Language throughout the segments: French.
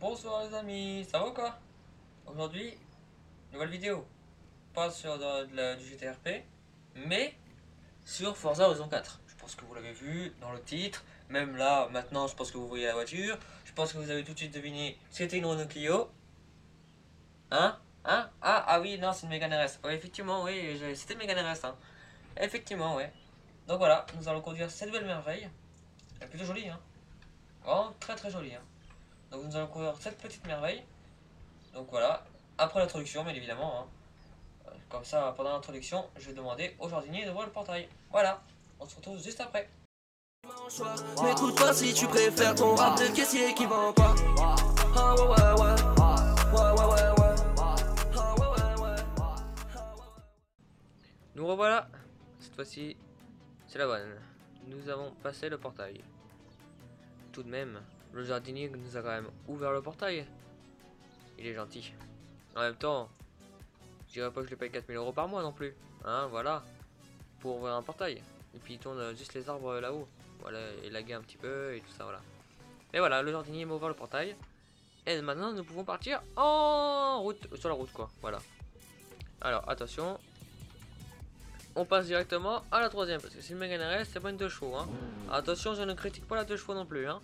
Bonsoir les amis, ça va ou quoi? Aujourd'hui, nouvelle vidéo. Pas sur la, du GTRP, mais sur Forza Horizon 4. Je pense que vous l'avez vu dans le titre. Même là, maintenant, je pense que vous voyez la voiture. Je pense que vous avez tout de suite deviné c'était une Renault Clio. Hein? Hein? Ah, ah oui, non, c'est une Mégane RS. Oui, effectivement, oui, c'était Mégane RS. Hein. Effectivement, ouais. Donc voilà, nous allons conduire cette belle merveille. Elle est plutôt jolie, hein. Vraiment très très jolie, hein. Donc nous allons conduire cette petite merveille. Donc voilà, après l'introduction, bien évidemment. Hein. Euh, comme ça, pendant l'introduction, je vais demander au jardinier d'ouvrir le portail. Voilà, on se retrouve juste après. N'écoute pas si tu préfères ton rap de caissier qui vend pas. Ah ouais ouais ouais. Ouais ouais ouais ouais. Ah ouais ouais ouais. Nous revoilà. Cette fois-ci, c'est la bonne. Nous avons passé le portail. Tout de même, le jardinier nous a quand même ouvert le portail. Il est gentil. En même temps, je dirais pas que je lui paye 4000 euros par mois non plus. Hein, voilà. Pour ouvrir un portail. Et puis il tourne juste les arbres là-haut. Voilà, et laguer un petit peu et tout ça, voilà. Et voilà, le jardinier m'a ouvert le portail. Et maintenant, nous pouvons partir en route, sur la route, quoi. Voilà. Alors, attention. On passe directement à la troisième, parce que c'est Mégane RS, c'est pas une 2 chevaux, hein. Attention, je ne critique pas la 2 chevaux non plus, hein.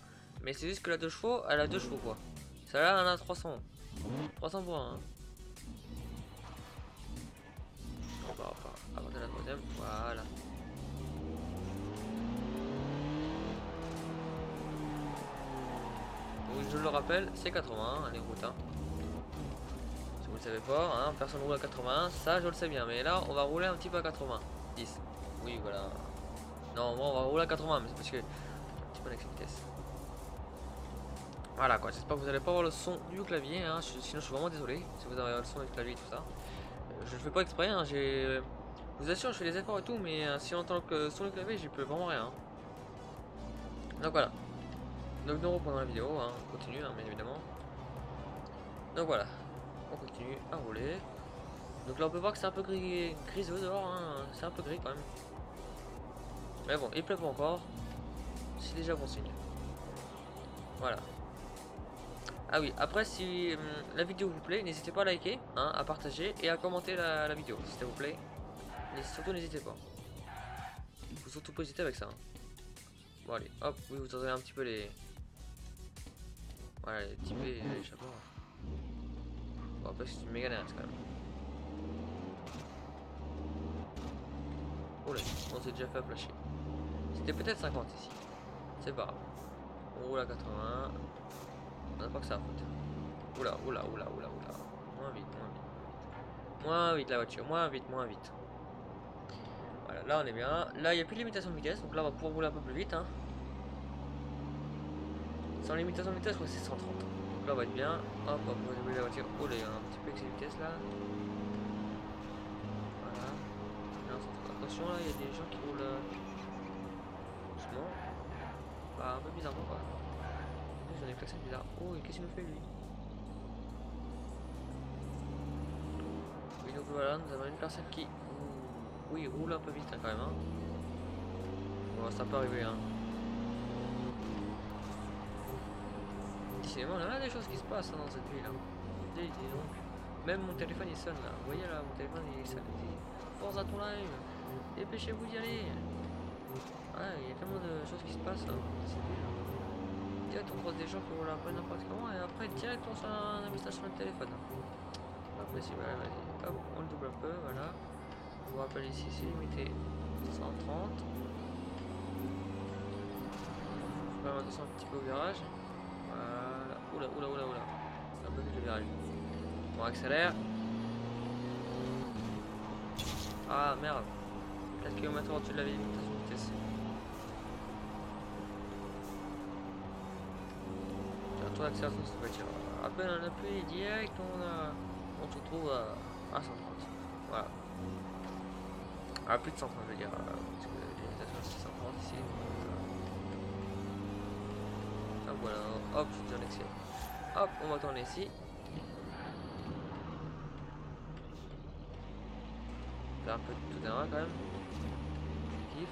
Mais c'est juste que la 2 chevaux, elle a 2 chevaux, quoi. Celle-là, elle a 300. 300 points, hein. On va la troisième, voilà. je le rappelle, c'est 80, hein, les routes, hein. Si vous le savez pas, hein, personne roule à 80, ça je le sais bien, mais là, on va rouler un petit peu à 80. 10. Oui, voilà. Non, on va rouler à 80, mais c'est parce que... Un petit peu avec vitesse. Voilà quoi, j'espère que vous n'allez pas avoir le son du clavier, hein. sinon je suis vraiment désolé si vous avez le son du clavier et tout ça. Euh, je le fais pas exprès, hein. Je vous assure, je fais des efforts et tout, mais euh, si on entend le son du clavier, j'y peux vraiment rien. Hein. Donc voilà. Donc nous reprenons la vidéo, hein. on continue bien évidemment. Donc voilà, on continue à rouler. Donc là on peut voir que c'est un peu gris, griseux dehors, c'est un peu gris quand même. Mais bon, il pleut pas encore, c'est déjà bon signe. Voilà. Ah oui, après si hum, la vidéo vous plaît, n'hésitez pas à liker, hein, à partager et à commenter la, vidéo, s'il vous plaît. Mais surtout n'hésitez pas. Faut surtout pas hésiter avec ça. Hein. Bon allez, hop, oui vous entendez un petit peu les... Voilà, les typés, les chapeaux. Bon après c'est une méga nerf quand même. Oh là, on s'est déjà fait flasher. C'était peut-être 50 ici. C'est pas grave. On roule à 80. On n'a pas que ça à foutre. Oula, oula, oula, oula, oula. Moins vite, moins vite. Moins vite la voiture, moins vite, moins vite. Voilà, là on est bien. Là il n'y a plus de limitation de vitesse, donc là on va pouvoir rouler un peu plus vite. Hein. Sans limitation de vitesse, c'est 130. Donc là on va être bien. Hop, on va dérouler la voiture. Oh là, il y a un petit peu avec ces vitesses là. Voilà. attention là, il y a des gens qui roulent. Euh, doucement. Bah, un peu bizarrement quoi. J'en ai klaxon bizarre. Oh, et qu'est-ce qu'il nous fait lui? Oui, donc voilà, nous avons une personne qui. Oui, roule un peu vite hein, quand même. Hein. Bon, ça peut arriver. Hein. Décidément, il y a des choses qui se passent hein, dans cette ville. Hein. Dis, donc. Même mon téléphone il sonne là. Vous voyez là, mon téléphone il sonne. Force à ton live. Dépêchez-vous d'y aller. Il y a tellement de choses qui se passent là. On croise des gens qui un peu n'importe comment et après direct on un message sur le téléphone. On le double un peu, voilà. On vous rappelle ici, c'est limité 130. Faut attention un petit peu au virage. Voilà. Oula, oula, oula, oula. Un peu le virage. On accélère. Ah merde. 4 km au-dessus de la limitation de vitesse. Ton accélération cette voiture. À peine un appui direct, on, on se retrouve à, à 130. Voilà. À plus de 130, je veux dire. Euh, parce que l'imitation c'est 130 ici. Donc voilà, hop, je suis en. Hop, on va tourner ici. Faire un peu de tout terrain quand même. Kiff.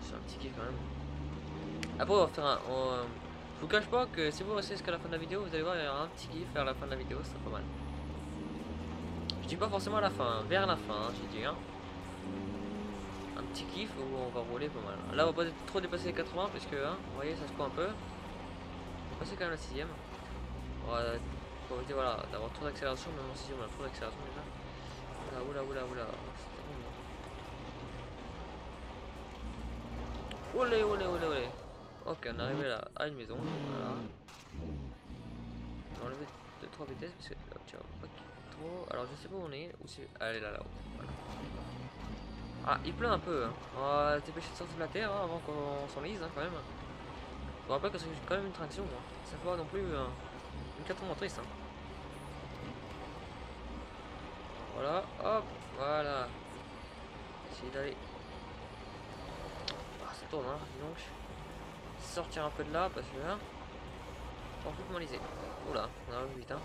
C'est un petit kiff quand même. Après, on va un. Je vous cache pas que si vous restez jusqu'à la fin de la vidéo, vous allez voir, il y aura un petit kiff vers la fin de la vidéo, c'est pas mal. Je dis pas forcément à la fin, hein, vers la fin, hein, j'ai dit. Hein. Un petit kiff où on va rouler pas mal. Là, on va pas trop dépasser les 80 parce que, hein, vous voyez, ça se court un peu. On va passer quand même la 6 On va éviter voilà, d'avoir trop d'accélération, même en 6 on a trop d'accélération déjà. Oula, oula, oula, oula. Olé, olé, olé, olé. Ok, on est arrivé là à une maison. Voilà. On va enlever 2-3 vitesses parce que tu vois, pas trop. Alors, je sais pas où on est. Où c'est Allez, là, là-haut. Ah, il pleut un peu. Hein. On va dépêcher de sortir de la terre hein, avant qu'on s'enlise hein, quand même. Je vous rappelle que c'est quand même une traction. Hein. Fait pas non plus une 4 motrice. Voilà, hop, voilà. Essayer d'aller. Ah, ça tourne, hein. Sortir un peu de là parce que là. On peut m'enliser. Oula, on arrive vite, hein.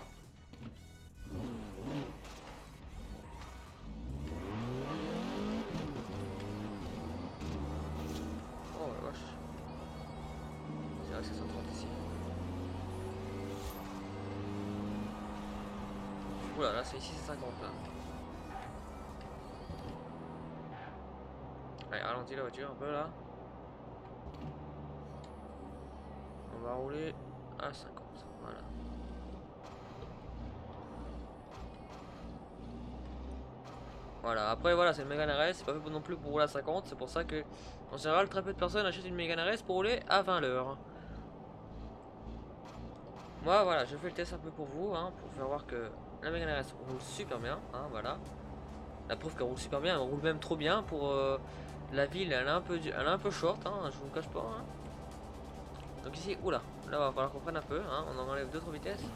Oula, là c'est ici c'est 50 là. Allez, ralentis la voiture un peu là. On va rouler à 50. Voilà. Voilà, après voilà, c'est une Mégane RS, c'est pas fait non plus pour rouler à 50, c'est pour ça que en général très peu de personnes achètent une Mégane RS pour rouler à 20 l'heure. Moi voilà, je fais le test un peu pour vous, hein, pour faire voir que la Mégane RS roule super bien, hein, voilà. La preuve qu'elle roule super bien, elle roule même trop bien pour euh, la ville, elle est un peu, elle un peu short, hein, je vous le cache pas. Donc ici, oula, là on va falloir qu'on prenne un peu, hein, on en enlève d'autres vitesses.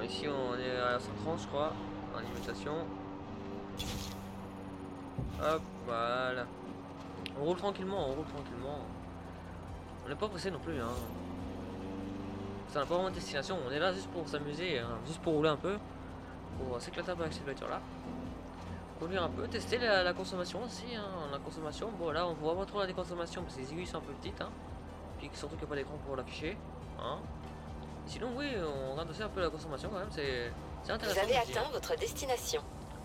Voilà, ici on est à 130 je crois, en limitation. Hop, voilà. On roule tranquillement, on roule tranquillement. On n'est pas pressé non plus. Hein. Ça n'a pas vraiment de destination. On est là juste pour s'amuser, hein. juste pour rouler un peu. Pour s'éclater un peu avec cette voiture là. Conduire un peu, tester la, consommation aussi. Hein. La consommation, bon là on voit pas trop la déconsommation parce que les aiguilles sont un peu petites. Hein. Puis surtout qu'il n'y a pas d'écran pour l'afficher. Hein. Sinon, oui, on aussi un peu la consommation quand même. C'est intéressant. Vous avez atteint votre destination.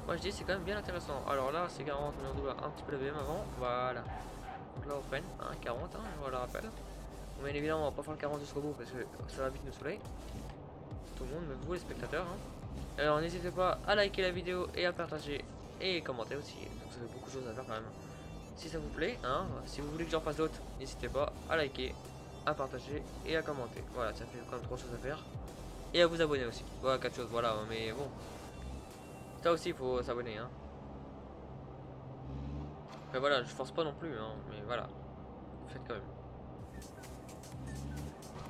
Moi je dis c'est quand même bien intéressant. Alors là c'est 40, mais on doit un petit peu le BM avant. Voilà. Donc là on freine, hein, 40, hein, je le rappelle. Mais évidemment on va pas faire le 40 jusqu'au bout parce que ça va vite nous soleil. Tout le monde, même vous les spectateurs. Hein. Alors n'hésitez pas à liker la vidéo et à partager et commenter aussi. Donc ça fait beaucoup de choses à faire quand même. Si ça vous plaît, hein, si vous voulez que j'en fasse d'autres, n'hésitez pas à liker, à partager et à commenter. Voilà, ça fait quand même trois choses à faire. Et à vous abonner aussi. Voilà, quatre choses, voilà, mais bon, ça aussi, il faut s'abonner. Hein. Mais voilà, je force pas non plus, hein, mais voilà. Faites quand même.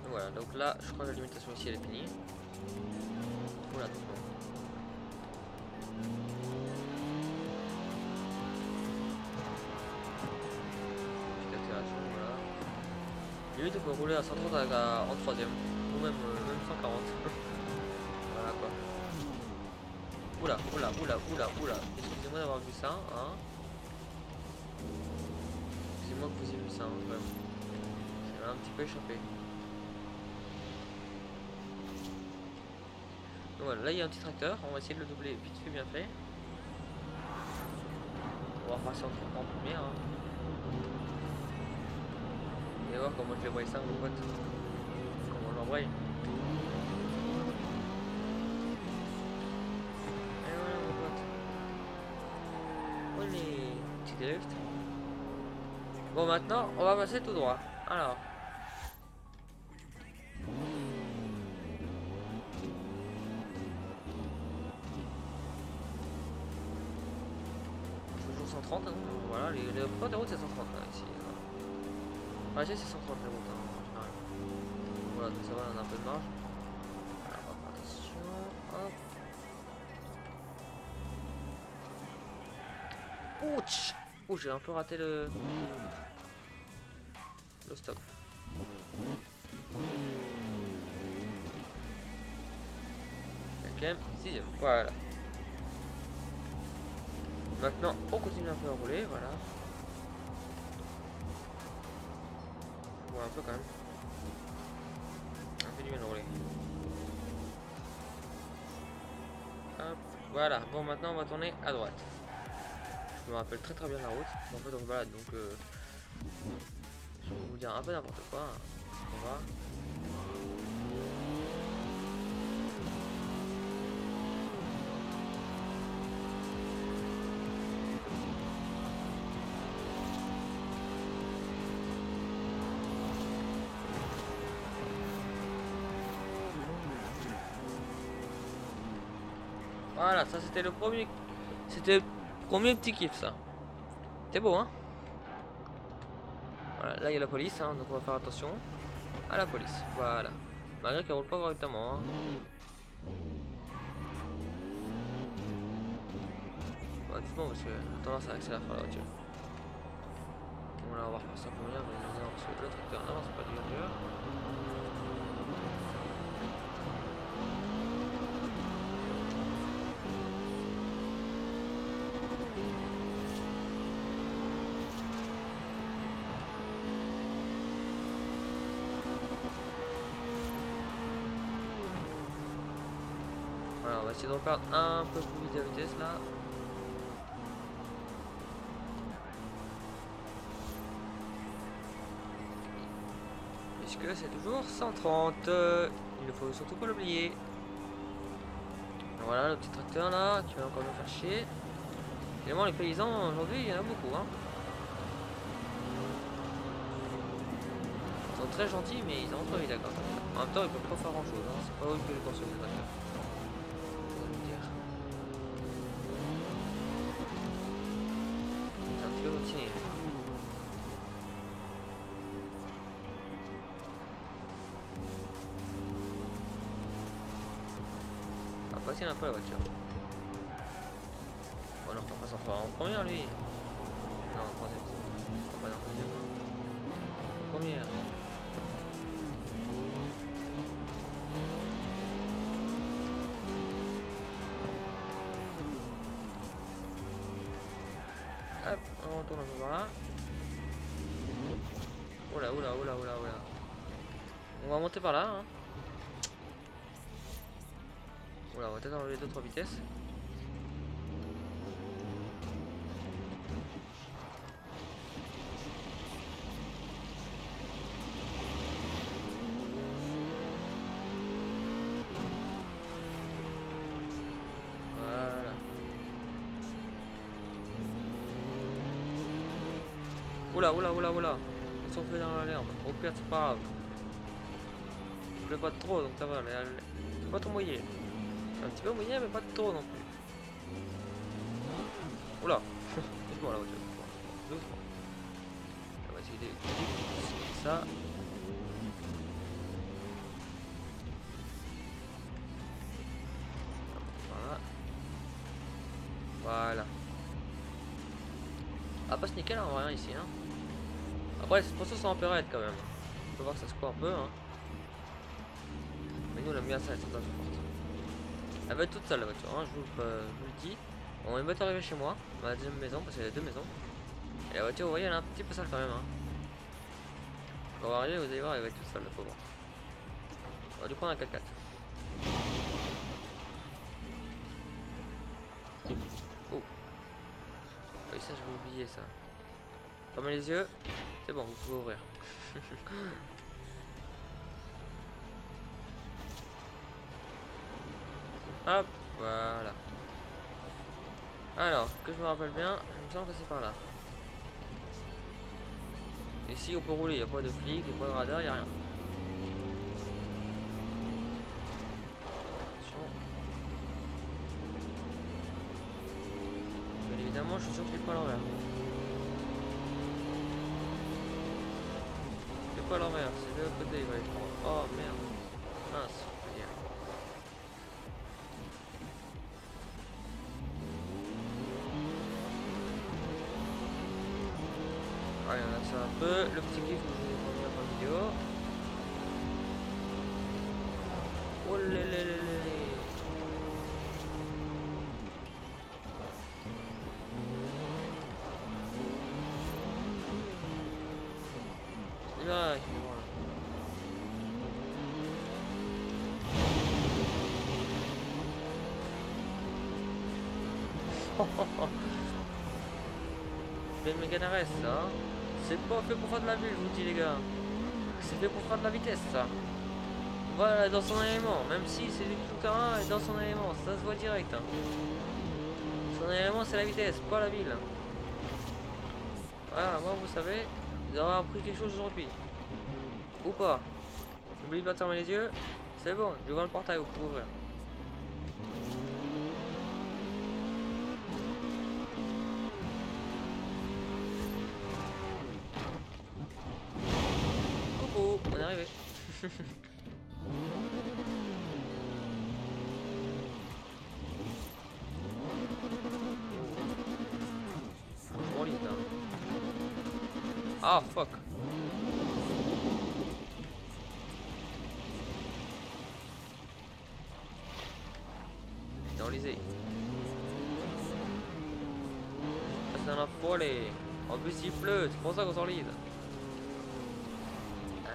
voilà, donc là, je crois que la limitation ici, elle est finie. On peut rouler à 130 en troisième, ou même, euh, même 140. voilà quoi. Oula, oula, oula, oula, oula. Excusez-moi d'avoir vu ça, hein. Excusez-moi que vous ayez vu ça, quand même. Ça m'a un petit peu échappé. Donc voilà, là il y a un petit tracteur, on va essayer de le doubler vite fait, bien fait. On va repasser en, en première. Hein. Voir comment je vais voir ça, mon pote. Comment je l'envoie. Bon, maintenant, on va passer tout droit. Alors. Toujours 130, hein, voilà, les, les portes des routes c'est 130 là, ici. Là. Ici c'est 130 les hein. Voilà, donc ça va, on a un peu de marge. Attention, hop. Ouch Ouh, j'ai un peu raté le... Le stop. Cinquième, sixième, voilà. Maintenant, on continue un peu à rouler, voilà. Un peu quand même. Un peu du bien. Hop, voilà. Bon, maintenant, on va tourner à droite. Je me rappelle très très bien la route. En fait, on se balade, donc... Euh, je vais vous dire un peu n'importe quoi. On va. Voilà, ça c'était le premier. C'était premier petit kiff ça. C'est beau hein Voilà, là il y a la police, hein, donc on va faire attention à la police. Voilà. Malgré qu'elle roule pas correctement. Hein. Bah, doucement parce que tendance à accélérer la voiture. Voilà, on va refaire ça pour rien, mais non, parce que le tracteur n'avance pas du tout. Essayer de reperdre un peu plus vite de vitesse là. Puisque c'est toujours 130. euh, Il ne faut surtout pas l'oublier. Voilà le petit tracteur là qui va encore nous faire chier. Finalement les paysans aujourd'hui il y en a beaucoup hein. Ils sont très gentils mais ils ont trop vite d'accord. En même temps ils peuvent pas faire grand chose, hein. c'est pas eux qui les construisent Peu la voiture. Bon alors on passe en première lui. Non, en troisième. On pas deuxième. En Première. Hop, on retourne un peu par là. Oula, oula, oula, oula, oula. On va monter par là. Hein. On va peut-être enlever 2-3 vitesses. Oula, oula, oula, oula. Ils sont fait dans l'herbe. Au pire, c'est pas grave. Il pleut pas trop, donc ça va. elle- C'est pas trop mouillé. Un petit peu mouillé, mais pas trop non plus. Oula. Doucement la voiture. Doucement. On va essayer de... Ça. Voilà. Voilà. Ah, pas nickel en rien ici. Hein. Après, les suspensions sont un peu raides quand même. On peut voir que ça secoue un peu. Hein. Mais nous, on aime bien ça, forte. Elle va être toute seule la voiture, hein, je, vous, le- dis. On est arrivé chez moi, ma deuxième maison, parce qu'il y a deux maisons. Et la voiture, vous voyez, elle est un petit peu sale quand même. Hein. On va arriver, vous allez voir, elle va être toute seule, la pauvre. On va dû prendre un 4x4. Oh. Oui, ça, je vais oublier ça. Fermez les yeux. C'est bon, vous pouvez ouvrir. Hop, voilà. Alors, que je me rappelle bien, je me sens passer par là. Ici, on peut rouler, il n'y a pas de flic, il n'y a pas de radar, il n'y a rien. Bien évidemment, je sûr que je pas à l'envers. Je pas l'envers, c'est de l'autre côté, il va être prendre. Oh merde. Mince, peu. Le petit je vous dans la vidéo. Oh là là là. Belle ça. C'est pas fait pour faire de la bulle, je vous dis les gars. C'est fait pour faire de la vitesse ça. Voilà, dans son élément. Même si c'est du tout terrain, est dans son élément. Ça se voit direct. hein. Son élément c'est la vitesse, pas la ville. Voilà, moi vous savez, vous aurez appris quelque chose aujourd'hui. Ou pas. N'oubliez pas de fermer les yeux. C'est bon, je vois le portail, vous pouvez ouvrir. Ah, fuck. Dans l'Isée. Ah, C'est un folie. En plus, il pleut, c'est pour ça qu'on s'en lead.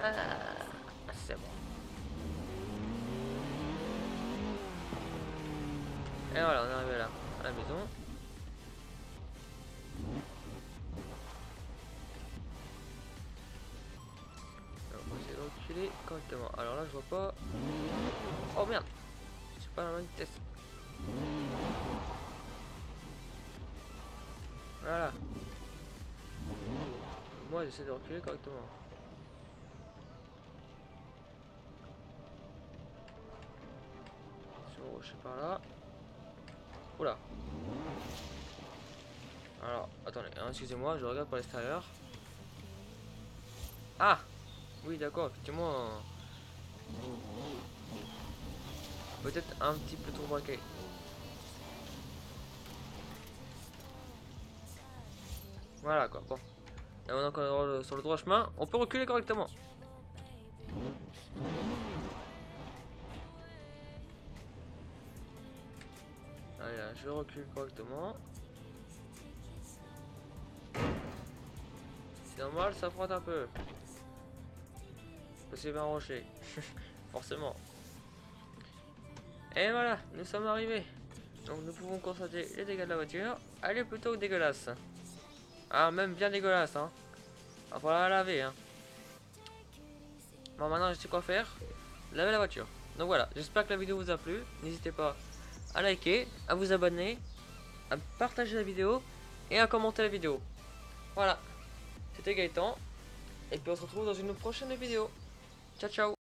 Ah, c'est bon. Et voilà, on est arrivé là, à la maison. Alors, on de reculer correctement. Alors là, je vois pas. Oh merde! Je pas à la même vitesse. Voilà. Moi, j'essaie de reculer correctement. Sur rocher par là. Alors, attendez, hein, excusez-moi, je regarde par l'extérieur. Ah Oui, d'accord, effectivement. Peut-être un petit peu trop braqué. Voilà quoi, bon. Là, on est encore sur le droit chemin. On peut reculer correctement. Je recule correctement. C'est normal, ça frotte un peu. Parce que c'est bien rocher. Forcément. Et voilà, nous sommes arrivés. Donc nous pouvons constater les dégâts de la voiture. Elle est plutôt dégueulasse. Ah, même bien dégueulasse. Hein. Va falloir la laver. Hein. Bon, maintenant je sais quoi faire. Laver la voiture. Donc voilà, j'espère que la vidéo vous a plu. N'hésitez pas à liker, à vous abonner, à partager la vidéo et à commenter la vidéo. Voilà, c'était Gaëtan. Et puis on se retrouve dans une prochaine vidéo. Ciao ciao